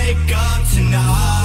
wake up tonight.